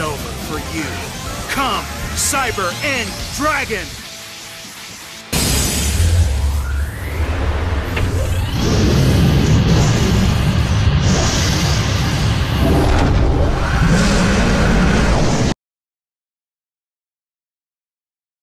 over for you. Come, Cyber and Dragon!